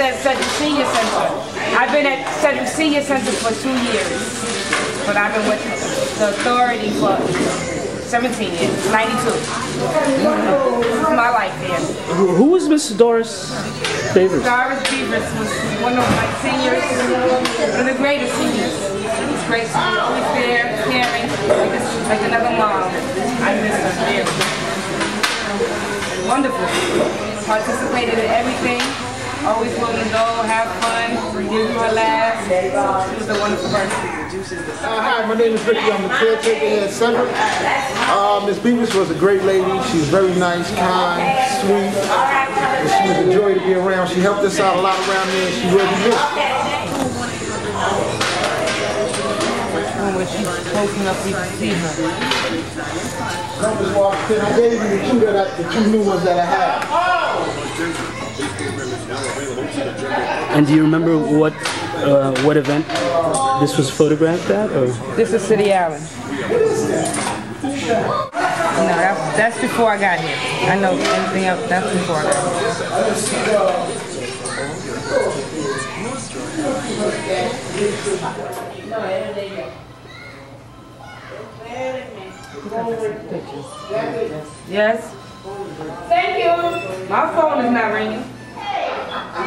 at Sedgwick Senior Center. I've been at Sedgwick Senior Center for two years, but I've been with the authority for 17 years, 92. This is my life here. Who, was Miss Doris Favors? Doris Beavers was one of my seniors, one of the greatest seniors. She's great. She's always there, caring, like another mom. I miss her very. Wonderful. Participated in everything. Always willing to go, have fun, give you a laugh. She was a wonderful person. Uh, hi, my name is Ricky. I'm the caretaker here at Sedgwick. Uh, Miss Beavis was a great lady. She was very nice, kind, sweet. And she was a joy to be around. She helped us out a lot around here, she will be missed. When she's posting up, people see her. I gave you the two, that I, the two new ones that I have. And do you remember what uh, what event this was photographed at? Or This is City Island. No, that's, that's before I got here. I know anything else, that's before I got here. Yes? Thank you. My phone is not ringing.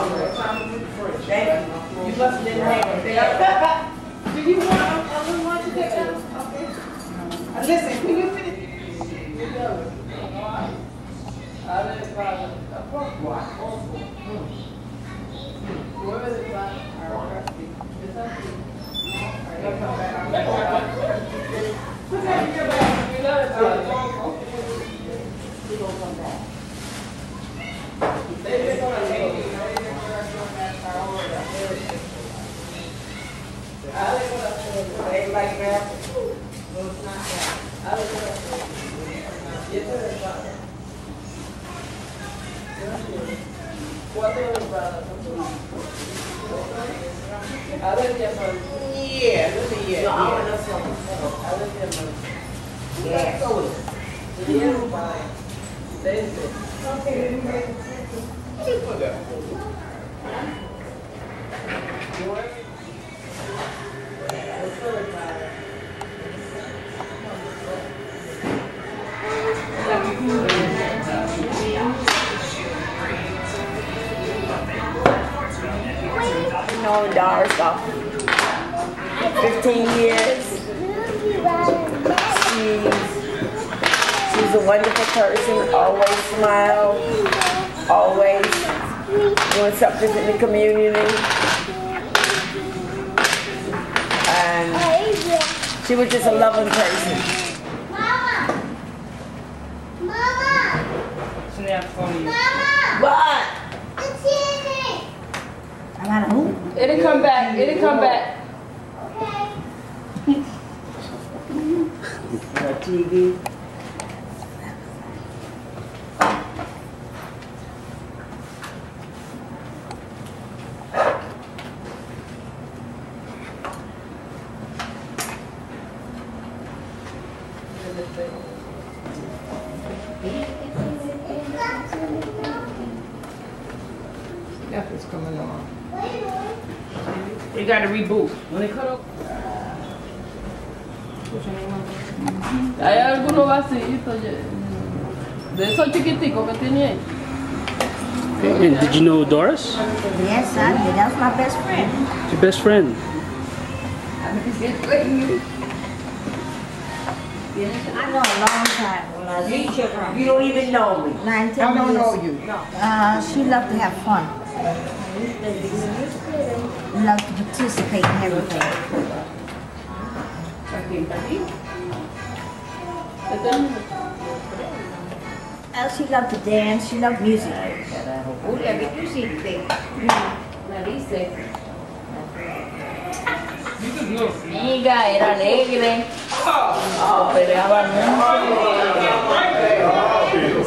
Do you want, I want to take that? Okay. Listen, can you finish? Me, yeah. yeah. known Doris for 15 years. She's, she's a wonderful person, always smile, always doing something in the community. And she was just a loving person. Mama! Mama! She never phone you. Mama! But It's Annie! I got who? It'll come back, it'll come back. Okay. TV. Nothing's coming on. They got to reboot. When they cut off. What's your name? Mama? Hay algunos vasitos de esos chiquiticos que tiene ahí. and did you know Doris? Yes, I did. That was my best friend. Your best friend. I know a long time. When I was. You don't even know me. I don't know you. Uh, she loved to have fun. Loved to participate in everything. Uh, she loved to dance, she loved music. Carajo, Julia, ¿qué tú hiciste? Narices. Amiga, era alegre. Operaba mucho.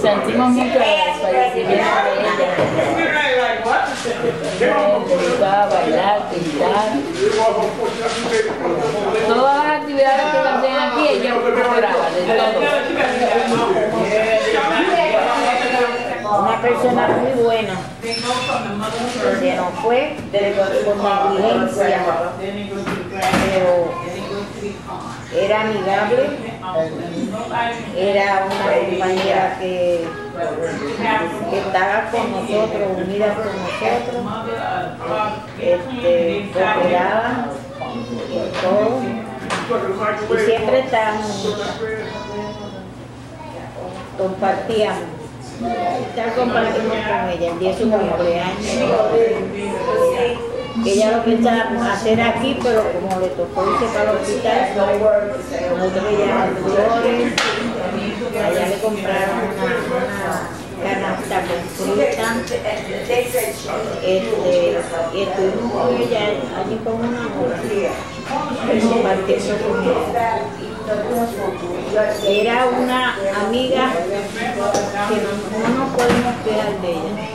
Sentimos mucho el fallecimiento Una persona muy buena. Se nos fue con negligencia, pero era amigable, era una compañera que, que estaba con nosotros, unida con nosotros, este, cooperaba en todo y siempre estábamos compartíamos. Ya compartimos con ella el día de su cumpleaños. Ella lo pensaba hacer aquí, pero como le tocó irse para el hospital, nosotros llamamos flores. Allá le compraron una canasta con fruta. Este, estuvimos con ella allí como una hora, compartiendo con ella. Era una amiga que no, no nos podemos quejar de ella.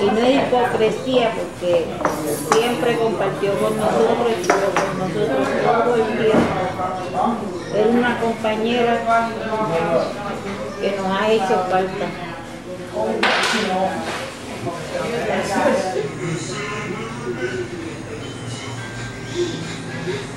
Y no es hipocresía porque siempre compartió con nosotros y con nosotros todo el tiempo. Es una compañera que nos ha hecho falta. Thank you.